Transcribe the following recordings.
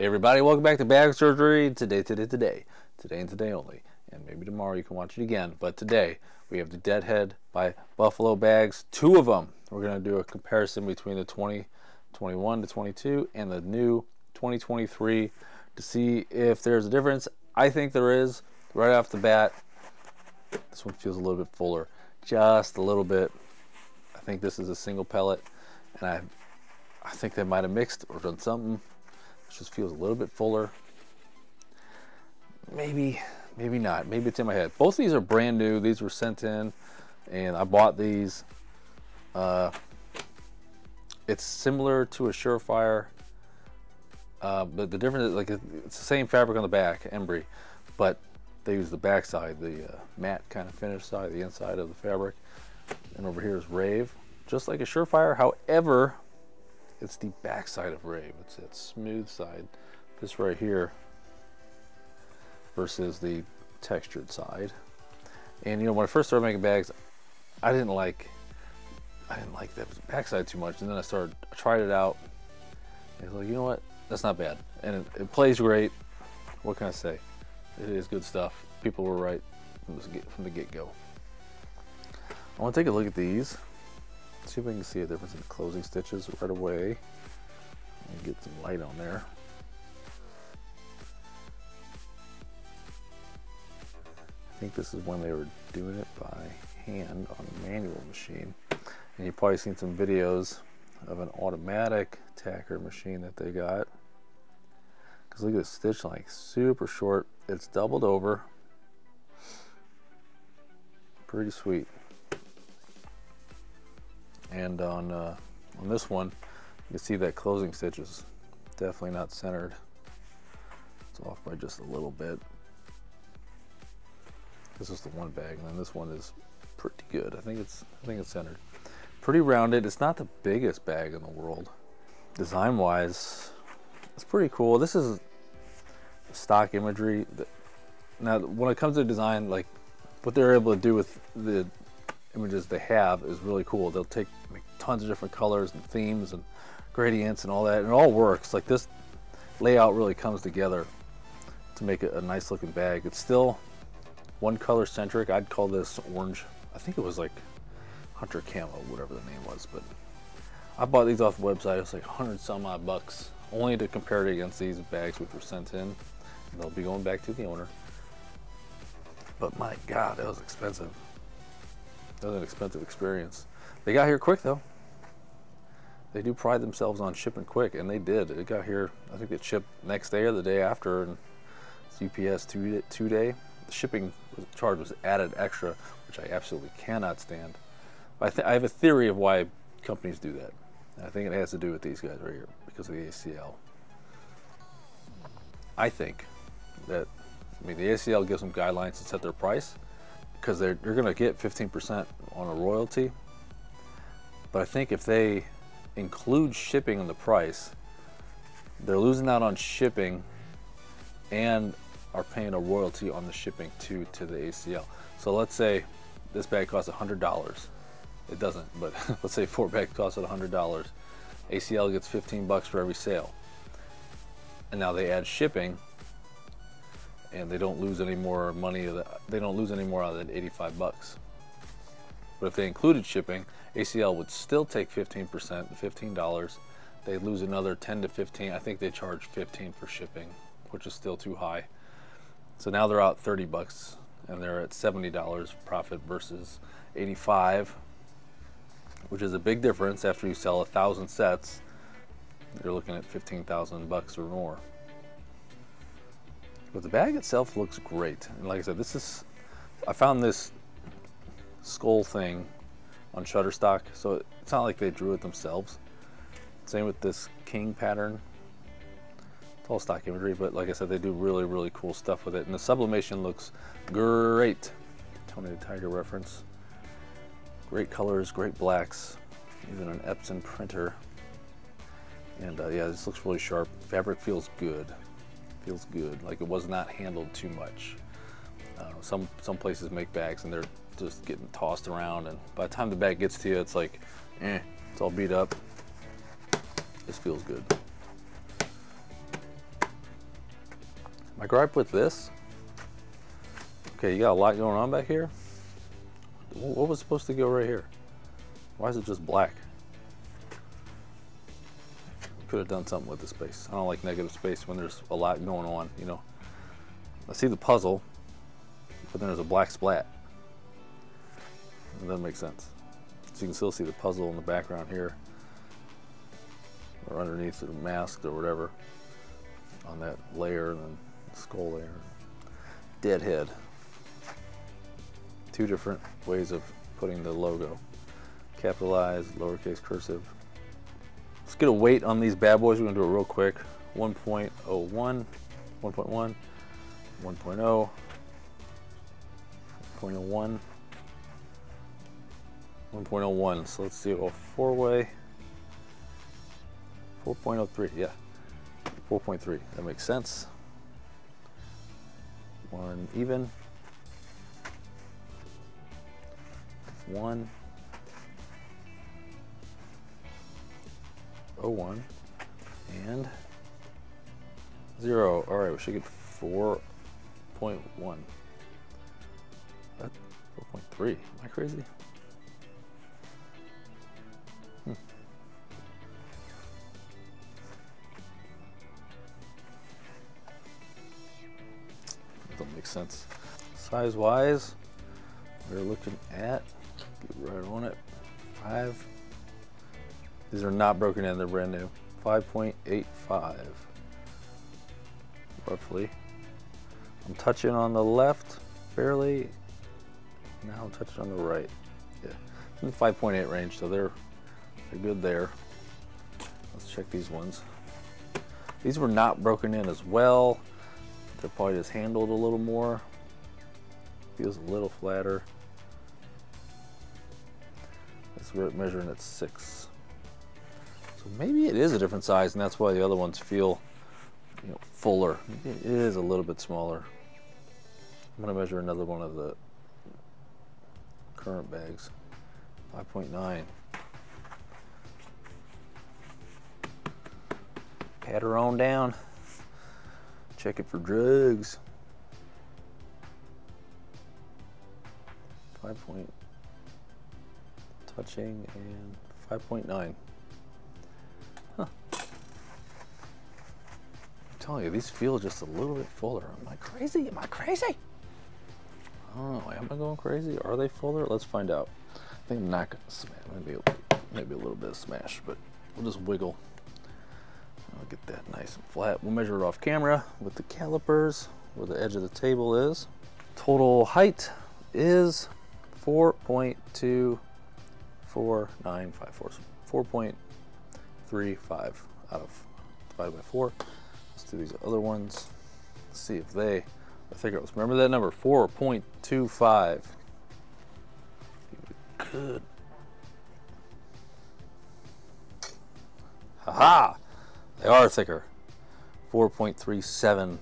Hey everybody, welcome back to Bag Surgery. Today, today, today, today and today only. And maybe tomorrow you can watch it again. But today, we have the Deadhead by Buffalo Bags. Two of them. We're going to do a comparison between the 2021 to 22 and the new 2023 to see if there's a difference. I think there is right off the bat. This one feels a little bit fuller. Just a little bit. I think this is a single pellet. And I, I think they might have mixed or done something just feels a little bit fuller. Maybe, maybe not. Maybe it's in my head. Both these are brand new. These were sent in, and I bought these. Uh, it's similar to a Surefire, uh, but the difference is like it's the same fabric on the back, embry, but they use the back side, the uh, matte kind of finish side, the inside of the fabric. And over here is Rave, just like a Surefire. However, it's the back side of Rave. It's that smooth side. This right here versus the textured side. And you know, when I first started making bags, I didn't like I didn't like that backside too much. And then I started I tried it out. And I was like, you know what? That's not bad. And it, it plays great. What can I say? It is good stuff. People were right from the, from the get-go. I want to take a look at these. See if we can see a difference in closing stitches right away. And get some light on there. I think this is when they were doing it by hand on a manual machine. And you've probably seen some videos of an automatic tacker machine that they got. Because look at the stitch like super short. It's doubled over. Pretty sweet. And on, uh, on this one, you can see that closing stitch is definitely not centered. It's off by just a little bit. This is the one bag, and then this one is pretty good. I think it's I think it's centered. Pretty rounded. It's not the biggest bag in the world. Design-wise, it's pretty cool. This is stock imagery. Now, when it comes to design, like what they're able to do with the images they have is really cool. They'll take tons of different colors and themes and gradients and all that, and it all works. Like this layout really comes together to make it a nice looking bag. It's still one color centric. I'd call this orange. I think it was like Hunter Camo, whatever the name was, but I bought these off the website. It's like 100 some odd bucks, only to compare it against these bags which were sent in. They'll be going back to the owner. But my God, that was expensive. That was an expensive experience. They got here quick though. They do pride themselves on shipping quick, and they did. It got here, I think it shipped next day or the day after, and UPS two, two day. The shipping charge was added extra, which I absolutely cannot stand. I, I have a theory of why companies do that. And I think it has to do with these guys right here, because of the ACL. I think that, I mean, the ACL gives them guidelines to set their price, because they're, they're going to get 15% on a royalty. But I think if they include shipping in the price, they're losing out on shipping and are paying a royalty on the shipping to, to the ACL. So let's say this bag costs $100. It doesn't, but let's say four bags cost $100. ACL gets 15 bucks for every sale. And now they add shipping and they don't lose any more money. They don't lose any more out of that 85 bucks. But if they included shipping, ACL would still take 15%, $15. They lose another 10 to 15. I think they charge 15 for shipping, which is still too high. So now they're out 30 bucks and they're at $70 profit versus 85, which is a big difference after you sell a thousand sets. You're looking at 15,000 bucks or more. But the bag itself looks great. And like I said, this is, I found this skull thing on Shutterstock, so it's not like they drew it themselves. Same with this king pattern. It's all stock imagery, but like I said, they do really, really cool stuff with it. And the sublimation looks great. Tony the Tiger reference. Great colors, great blacks, even an Epson printer. And uh, yeah, this looks really sharp. Fabric feels good feels good. Like it was not handled too much. Uh, some some places make bags and they're just getting tossed around, and by the time the bag gets to you, it's like, eh, it's all beat up. This feels good. My gripe with this, okay, you got a lot going on back here. What was supposed to go right here? Why is it just black? Could have done something with the space. I don't like negative space when there's a lot going on, you know. I see the puzzle, but then there's a black splat. It doesn't make sense. So you can still see the puzzle in the background here, or underneath the mask or whatever, on that layer and then skull layer. Deadhead. Two different ways of putting the logo. Capitalized, lowercase cursive. Let's get a weight on these bad boys. We're gonna do it real quick. 1.01, 1.1, 1.0, 1.01, 1.01. So let's do oh, a four way. 4.03, yeah. 4.3, that makes sense. One even. One. Oh one. And zero. All right, we should get 4.1. That 4.3. Am I crazy? Hmm. Doesn't make sense. Size wise, we're looking at, get right on it, five. These are not broken in, they're brand new. 5.85, roughly. I'm touching on the left, barely. Now I'm touching on the right. Yeah, it's in the 5.8 range, so they're, they're good there. Let's check these ones. These were not broken in as well. They're probably just handled a little more. Feels a little flatter. This we're measuring at six. So maybe it is a different size and that's why the other ones feel you know, fuller. Maybe it is a little bit smaller. I'm gonna measure another one of the current bags. 5.9. Pat her on down. Check it for drugs. Five point touching and 5.9. telling you, these feel just a little bit fuller. Am I crazy? Am I crazy? Oh, am I going crazy? Are they fuller? Let's find out. I think I'm not gonna smash. Maybe, maybe a little bit of smash, but we'll just wiggle. I'll get that nice and flat. We'll measure it off camera with the calipers where the edge of the table is. Total height is 4.2495, 4.35 out of divided by four. Let's do these other ones. Let's see if they, I think it was, remember that number, 4.25. Good. Haha! They are thicker. 4.375.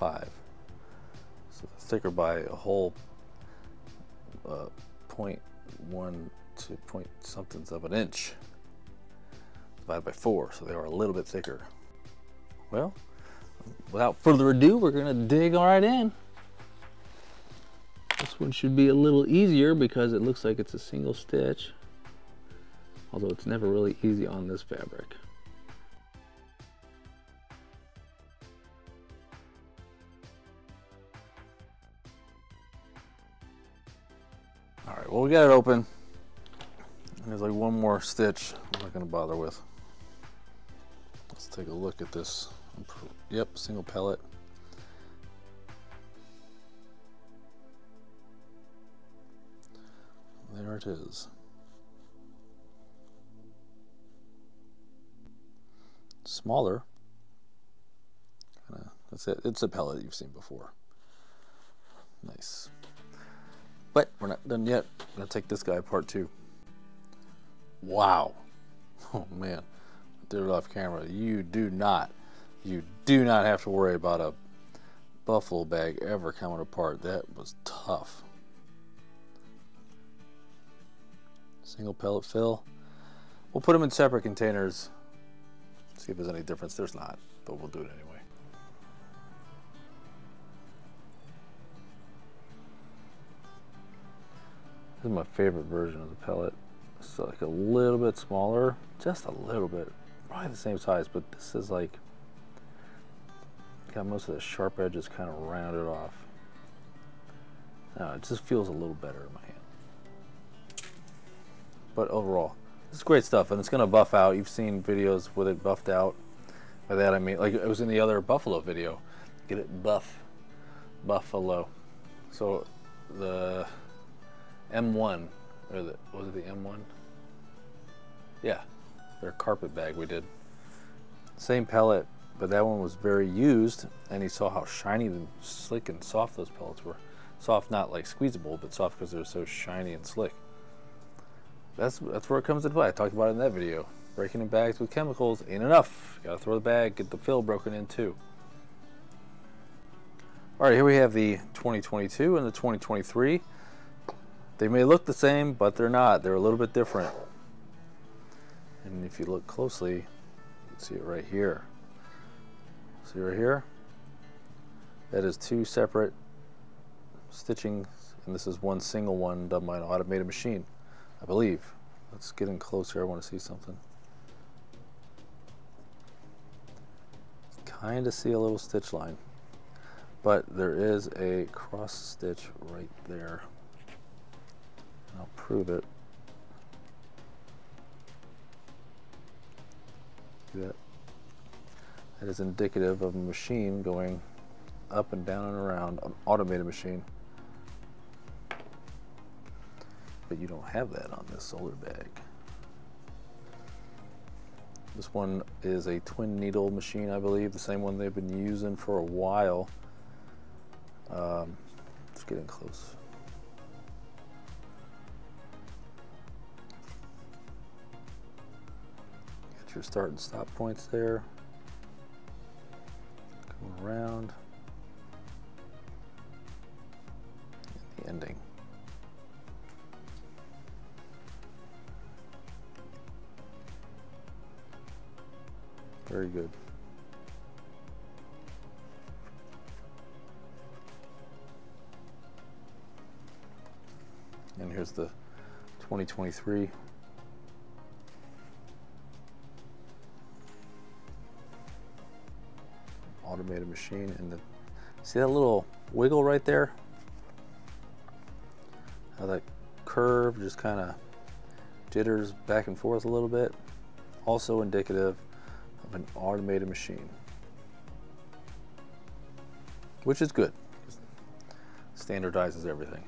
So thicker by a whole uh, 0.1 to point somethings of an inch. Divided by four, so they are a little bit thicker. Well, without further ado, we're gonna dig right in. This one should be a little easier because it looks like it's a single stitch. Although it's never really easy on this fabric. All right, well, we got it open. There's like one more stitch I'm not gonna bother with. Let's take a look at this. Yep, single pellet. There it is. Smaller. Kinda, that's it. It's a pellet you've seen before. Nice. But we're not done yet. I'm gonna take this guy apart too. Wow. Oh man. I did it off camera. You do not, you do not have to worry about a buffalo bag ever coming apart. That was tough. Single pellet fill. We'll put them in separate containers. See if there's any difference. There's not, but we'll do it anyway. This is my favorite version of the pellet. It's like a little bit smaller, just a little bit, probably the same size, but this is like got most of the sharp edges kind of rounded off. Uh, it just feels a little better in my hand. But overall, is great stuff, and it's going to buff out. You've seen videos with it buffed out. By that I mean, like it was in the other Buffalo video. Get it buff, Buffalo. So the M1, or the, was it the M1? Yeah, their carpet bag we did. Same pellet, but that one was very used, and he saw how shiny and slick and soft those pellets were. Soft, not like squeezable, but soft because they're so shiny and slick. That's that's where it comes into play. I talked about it in that video. Breaking in bags with chemicals ain't enough. You gotta throw the bag, get the fill broken in too. All right, here we have the 2022 and the 2023. They may look the same, but they're not. They're a little bit different. And if you look closely, you can see it right here. See right here? That is two separate stitching, and this is one single one done by an automated machine, I believe. Let's get in closer. I want to see something. Kind of see a little stitch line but there is a cross stitch right there. I'll prove it. That? That is indicative of a machine going up and down and around, an automated machine. But you don't have that on this solar bag. This one is a twin needle machine, I believe, the same one they've been using for a while. Um, it's getting close. Got your start and stop points there. Around. And the ending. Very good. And here's the 2023. Automated machine and the see that little wiggle right there? How that curve just kind of jitters back and forth a little bit. Also indicative of an automated machine. Which is good. Standardizes everything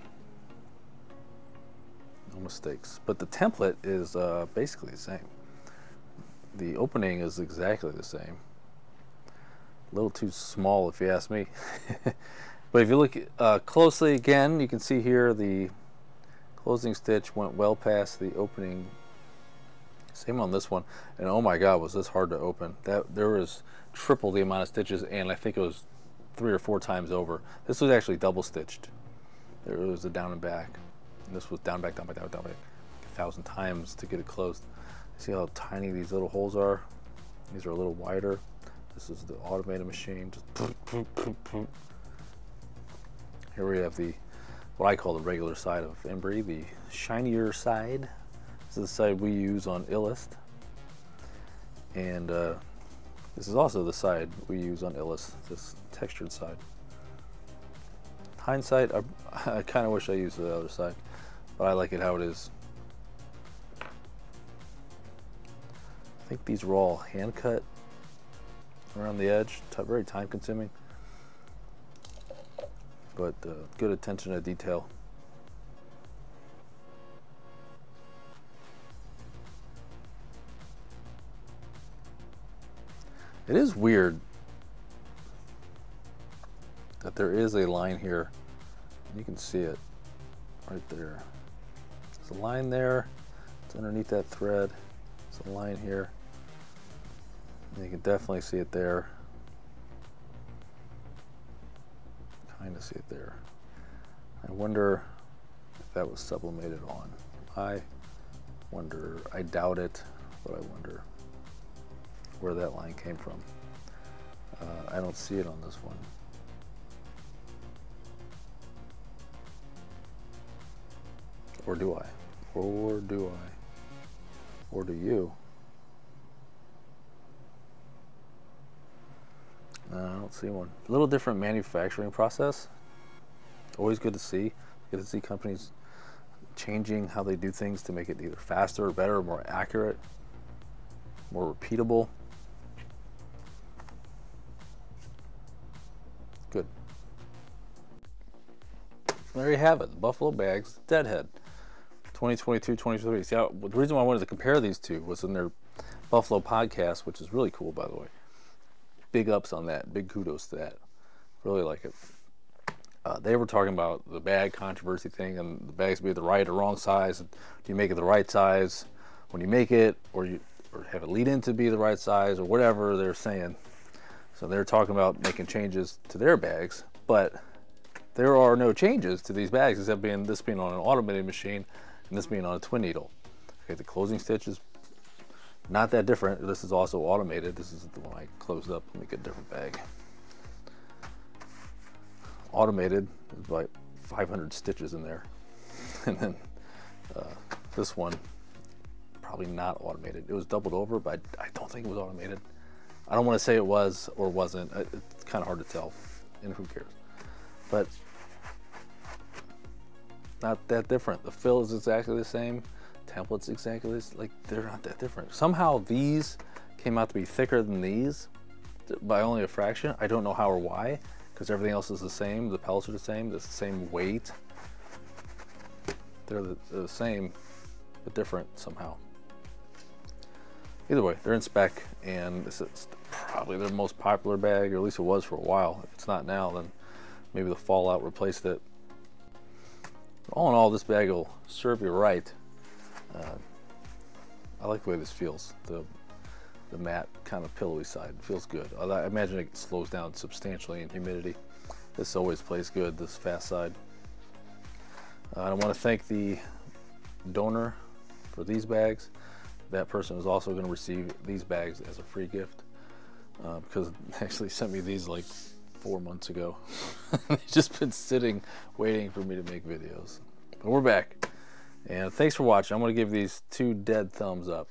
no mistakes. But the template is uh, basically the same. The opening is exactly the same. Little too small if you ask me. but if you look uh, closely again, you can see here the closing stitch went well past the opening. Same on this one. And oh my god, was this hard to open. That There was triple the amount of stitches and I think it was three or four times over. This was actually double stitched. There was a down and back. And this was down, back, down, back, down, down, back a thousand times to get it closed. See how tiny these little holes are? These are a little wider. This is the automated machine. Here we have the, what I call the regular side of Embry, the shinier side. This is the side we use on Illust. And uh, this is also the side we use on Illust, this textured side. Hindsight, I, I kind of wish I used the other side. But I like it how it is. I think these were all hand cut around the edge. Very time consuming. But uh, good attention to detail. It is weird that there is a line here. You can see it right there. There's a line there. It's underneath that thread. There's a line here. You can definitely see it there. Kind of see it there. I wonder if that was sublimated on. I wonder, I doubt it, but I wonder where that line came from. Uh, I don't see it on this one. Or do I? Or do I? Or do you? No, I don't see one. A little different manufacturing process. Always good to see. Good to see companies changing how they do things to make it either faster or better, or more accurate, more repeatable. Good. There you have it, the Buffalo Bags Deadhead 2022-2023. See, how, the reason why I wanted to compare these two was in their Buffalo podcast, which is really cool, by the way. Big ups on that. Big kudos to that. Really like it. Uh, they were talking about the bag controversy thing and the bags be the right or wrong size. Do you make it the right size when you make it, or you or have it lead in to be the right size, or whatever they're saying? So they're talking about making changes to their bags, but there are no changes to these bags except being this being on an automated machine and this being on a twin needle. Okay, the closing stitch is not that different. This is also automated. This is the one I closed up. Let me get a different bag. Automated is like 500 stitches in there. And then uh, this one, probably not automated. It was doubled over, but I don't think it was automated. I don't want to say it was or wasn't. It's kind of hard to tell, and who cares? But not that different. The fill is exactly the same. Template's exactly. Like they're not that different. Somehow these came out to be thicker than these by only a fraction. I don't know how or why, because everything else is the same. The pellets are the same. The same weight. They're the, they're the same, but different somehow. Either way, they're in spec, and this is probably their most popular bag, or at least it was for a while. If it's not now, then maybe the fallout replaced it. All in all, this bag will serve you right. Uh, I like the way this feels. The the matte kind of pillowy side feels good. I imagine it slows down substantially in humidity. This always plays good. This fast side. Uh, I want to thank the donor for these bags. That person is also going to receive these bags as a free gift uh, because they actually sent me these like four months ago. They've just been sitting waiting for me to make videos. But we're back. And thanks for watching. I'm going to give these two dead thumbs up.